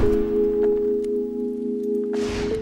thank you.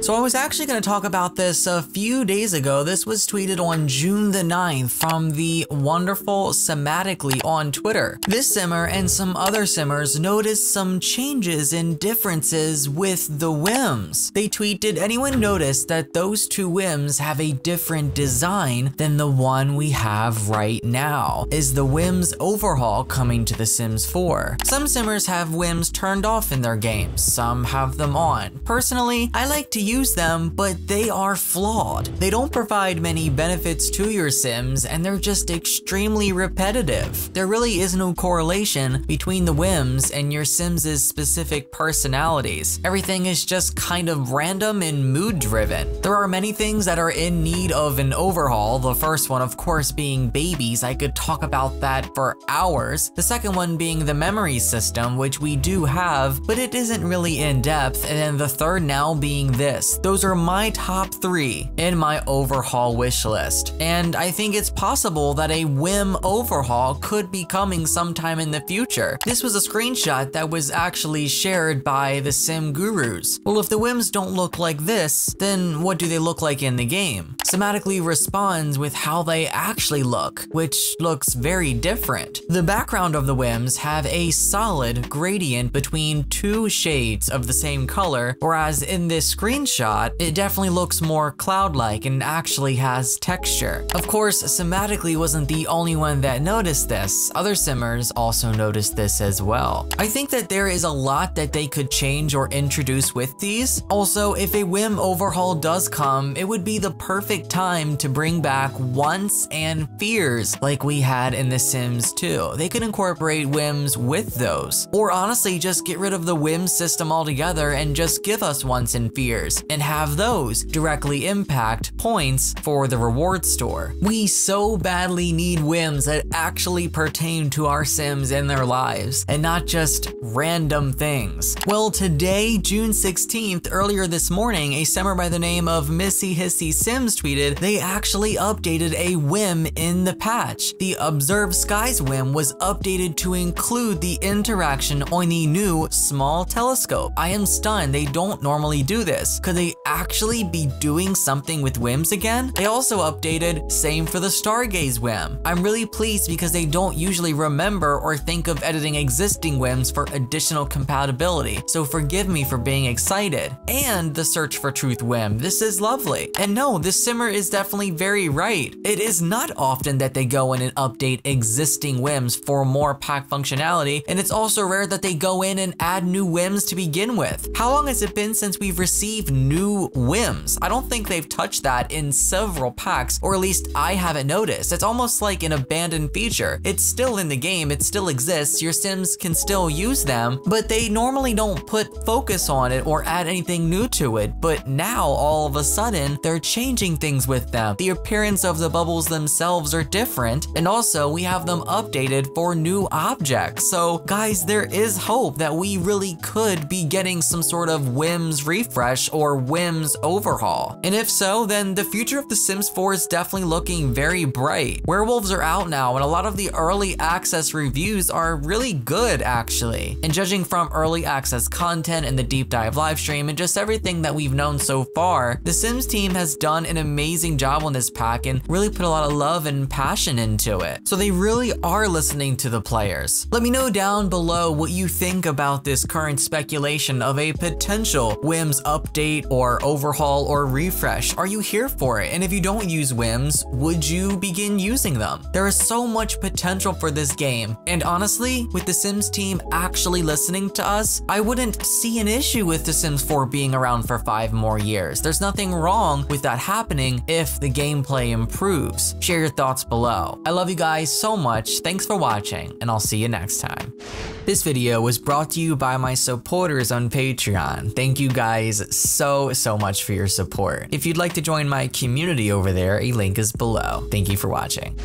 So I was actually going to talk about this a few days ago. This was tweeted on June the 9th from the wonderful Simatically on Twitter. This simmer and some other simmers noticed some changes and differences with the whims. They tweet, did anyone notice that those two whims have a different design than the one we have right now? Is the whims overhaul coming to The Sims 4? Some simmers have whims turned off in their games, some have them on. Personally, I like to use them, but they are flawed. They don't provide many benefits to your sims, and they're just extremely repetitive. There really is no correlation between the whims and your sims' specific personalities. Everything is just kind of random and mood driven. There are many things that are in need of an overhaul, the first one of course being babies, I could talk about that for hours. The second one being the memory system, which we do have, but it isn't really in depth, and then the third now being this. Those are my top three in my overhaul wish list, and I think it's possible that a whim overhaul could be coming sometime in the future. This was a screenshot that was actually shared by the Sim Gurus. Well, if the whims don't look like this, then what do they look like in the game? Simatically responds with how they actually look, which looks very different. The background of the whims have a solid gradient between two shades of the same color, whereas in this screenshot, it definitely looks more cloud-like and actually has texture. Of course, Simatically wasn't the only one that noticed this. Other simmers also noticed this as well. I think that there is a lot that they could change or introduce with these. Also, if a whim overhaul does come, it would be the perfect time to bring back wants and fears like we had in The Sims 2. They could incorporate whims with those. Or honestly, just get rid of the whim system altogether and just give us wants and fears and have those directly impact points for the reward store. We so badly need whims that actually pertain to our Sims and their lives and not just random things. Well, today, June 16th, earlier this morning, a simmer by the name of Missy Hissy Sims tweeted they actually updated a whim in the patch. The Observe Skies whim was updated to include the interaction on the new small telescope. I am stunned they don't normally do this. Could they actually be doing something with whims again? They also updated same for the Stargaze whim. I'm really pleased because they don't usually remember or think of editing existing whims for additional compatibility, so forgive me for being excited. And the Search for Truth whim, this is lovely. And no, this simmer is definitely very right. It is not often that they go in and update existing whims for more pack functionality, and it's also rare that they go in and add new whims to begin with. How long has it been since we've received new whims? I don't think they've touched that in several packs, or at least I haven't noticed. It's almost like an abandoned feature. It's still in the game, it still exists, your Sims can still use them, but they normally don't put focus on it or add anything new to it. But now, all of a sudden, they're changing things with them. The appearance of the bubbles themselves are different, and also we have them updated for new objects. So guys, there is hope that we really could be getting some sort of whims refresh or whims overhaul. And if so, then the future of The Sims 4 is definitely looking very bright. Werewolves are out now, and a lot of the early access reviews are really good actually. And judging from early access content and the deep dive live stream and just everything that we've known so far, the Sims team has done an amazing job on this pack and really put a lot of love and passion into it. So they really are listening to the players. Let me know down below what you think about this current speculation of a potential whims update or overhaul or refresh. Are you here for it? And if you don't use whims, would you begin using them? There is so much potential for this game. And honestly, with the Sims team actually listening to us, I wouldn't see an issue with The Sims 4 being around for five more years. There's nothing wrong with that happening if the gameplay improves. Share your thoughts below. I love you guys so much. Thanks for watching, and I'll see you next time. This video was brought to you by my supporters on Patreon. Thank you guys so, so much for your support. If you'd like to join my community over there, a link is below. Thank you for watching.